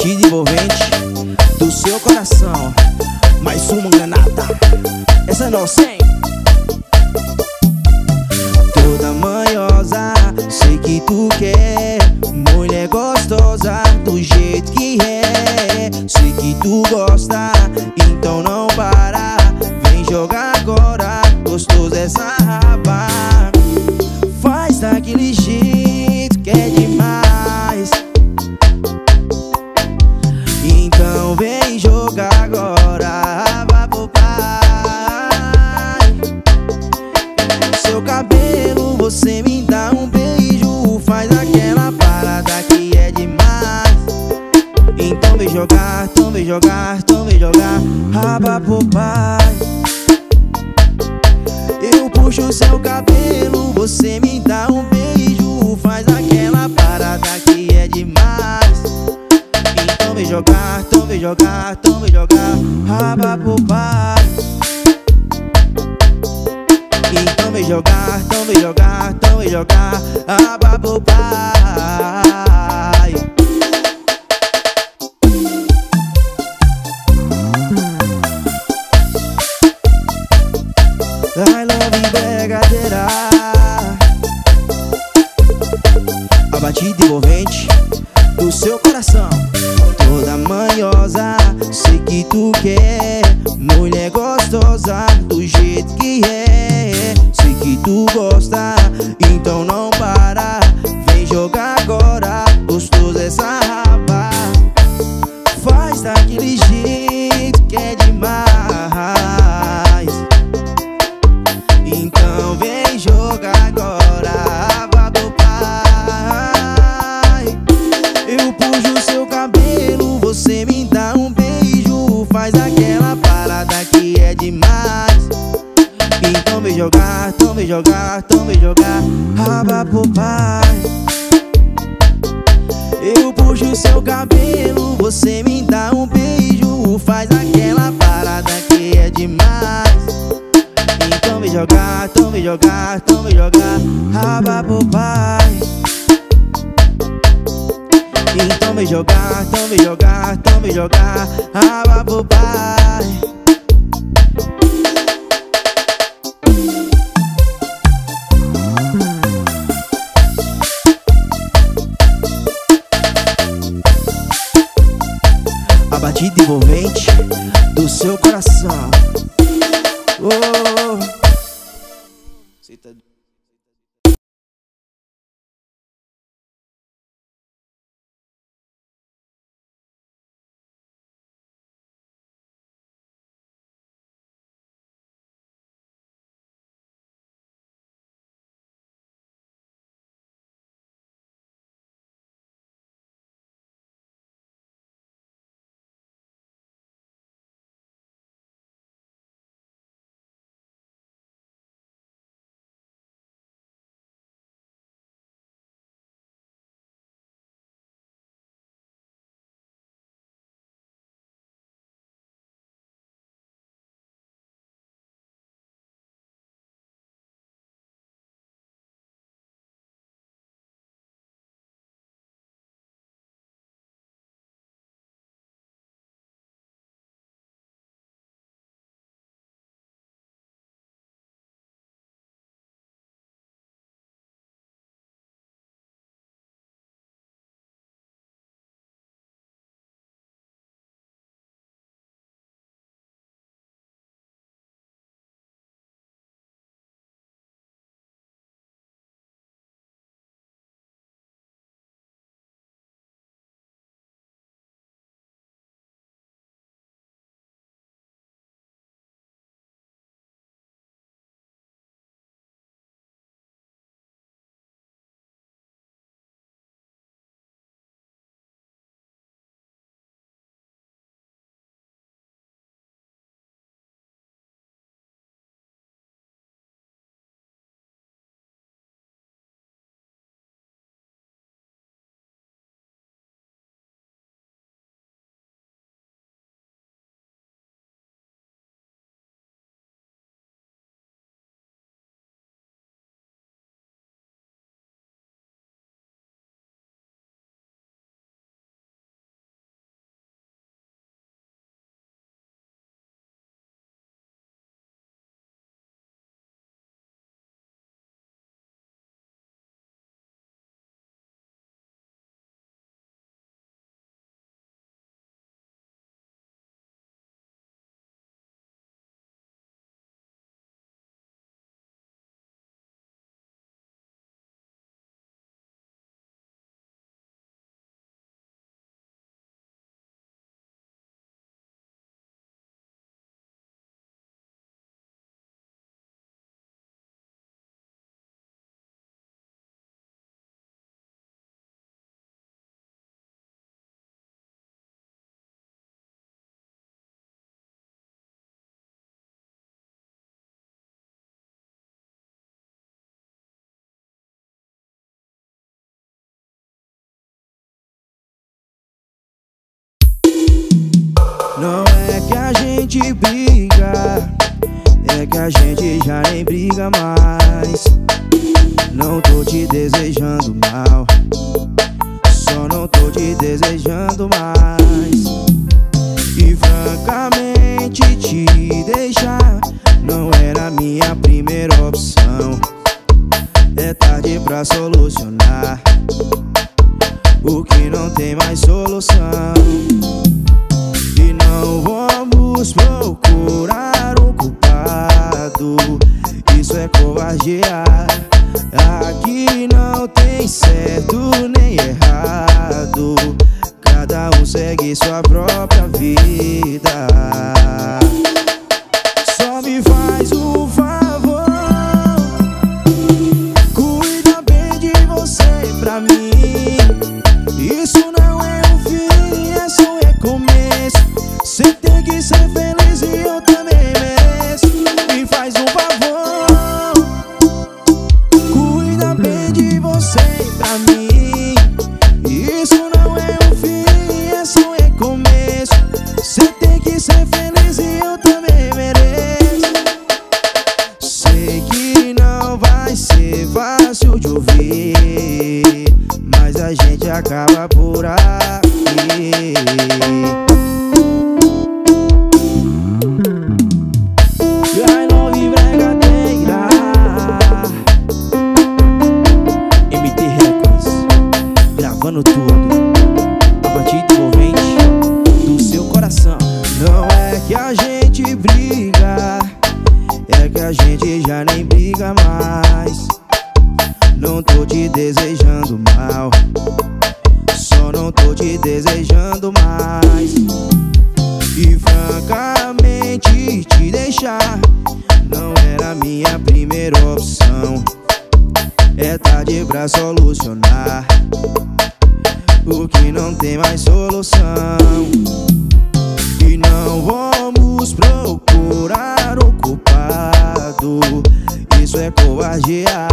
batida envolvente do seu coração. Mais uma granada, essa é nossa, hein? Toda manhosa, sei que tu quer. Mulher gostosa, do jeito que é. Sei que tu gosta, então não para. Vem jogar agora, gostoso essa raba. Faz daquele jeito. Gente briga É que a gente já nem briga mais. Não tô te desejando mal Só não tô te desejando mais. E francamente te deixar Não era minha primeira opção. É tarde pra solucionar O que não tem mais solução. Não vamos procurar um culpado. Isso é covardia. Aqui não tem certo nem errado. Cada um segue sua própria Mas a gente acaba por aqui mais E francamente te deixar Não era minha primeira opção é tarde pra solucionar o que não tem mais solução. E não vamos procurar o culpado, isso é covardia.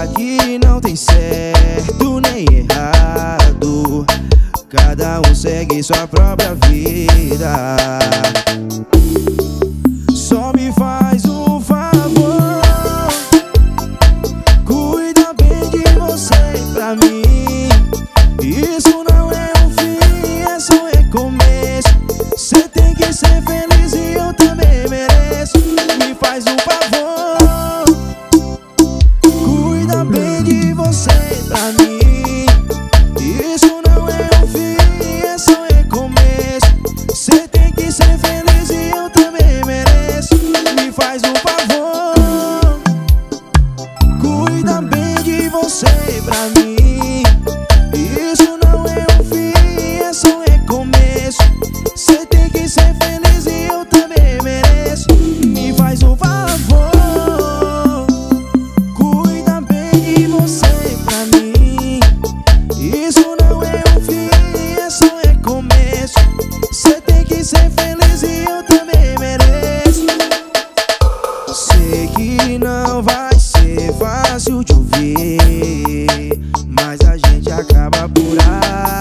Aqui não tem certo nem errado, cada um segue sua própria vida. Não vai ser fácil de ouvir Mas a gente acaba por aqui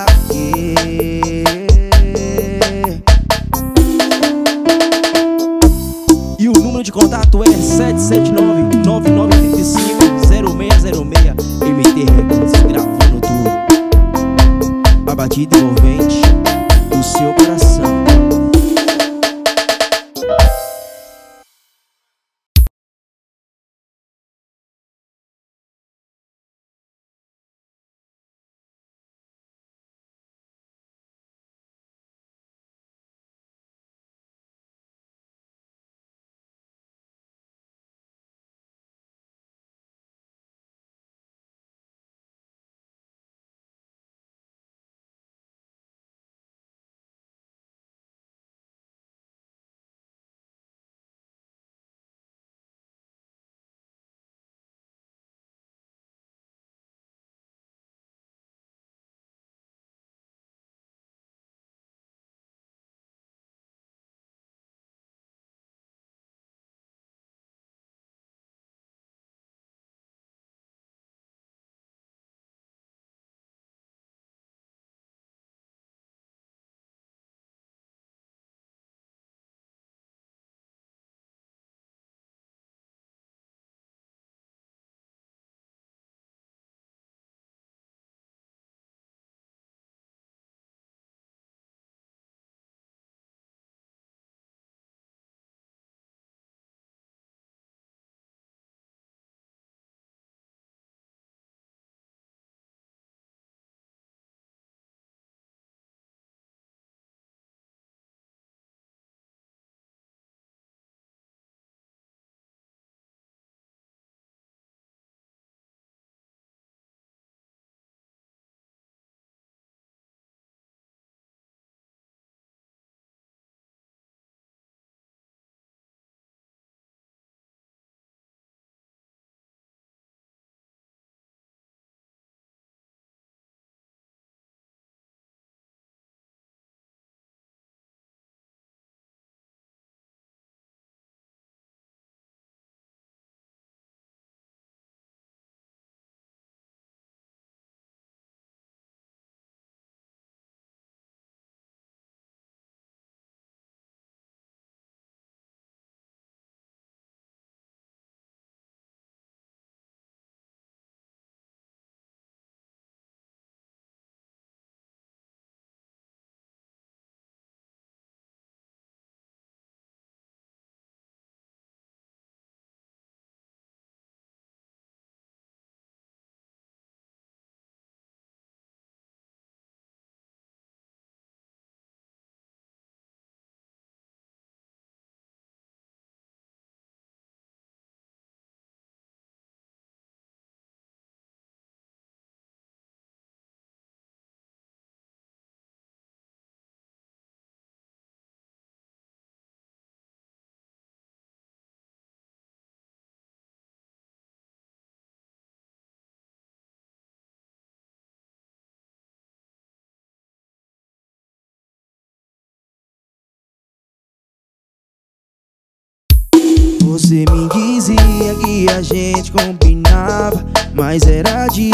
Você me dizia que a gente combinava Mas era de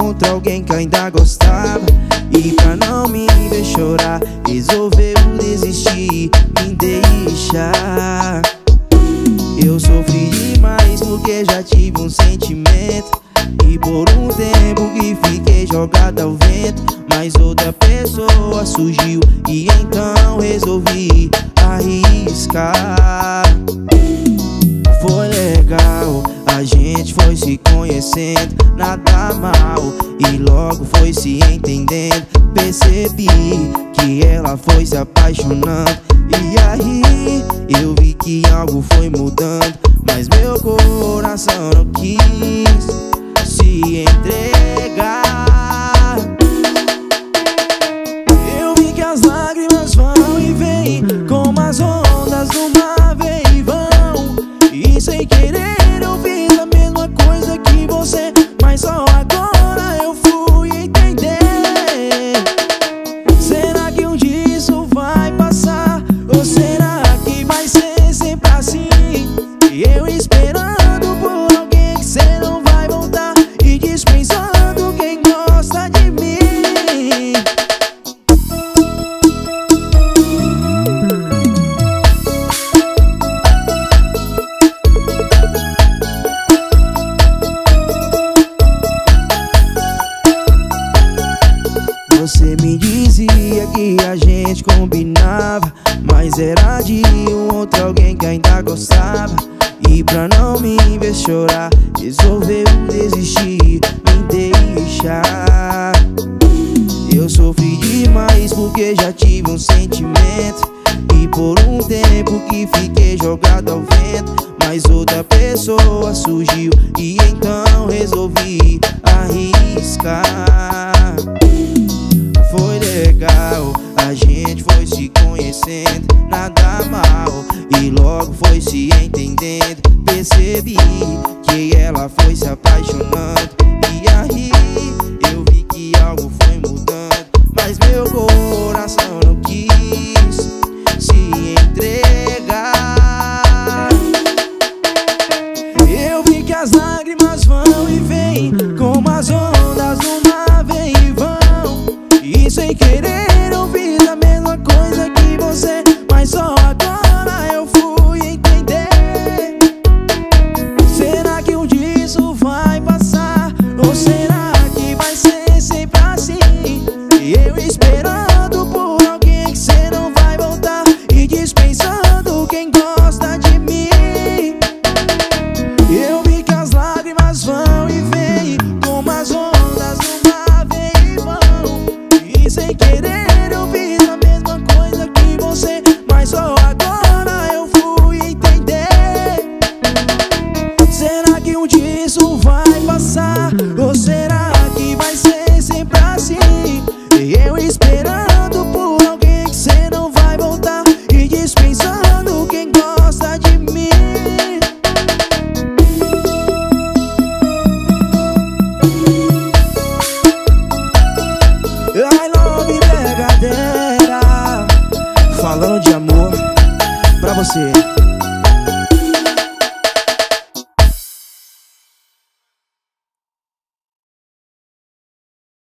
outro alguém que ainda gostava. E pra não me ver chorar Resolveu desistir, me deixar. Eu sofri demais porque já tive um sentimento. E por um tempo que fiquei jogado ao vento Mas outra pessoa surgiu nada mal E logo foi se entendendo, percebi que ela foi se apaixonando. E aí eu vi que algo foi mudando Mas meu coração não quis se entregar Mas era de um outro alguém que ainda gostava. E pra não me ver chorar Resolveu desistir, me deixar. Eu sofri demais porque já tive um sentimento. E por um tempo que fiquei jogado ao vento. Mas outra pessoa surgiu E então resolvi arriscar. Foi legal A gente foi se conhecendo, nada mal E logo foi se entendendo. Percebi que ela foi se apaixonando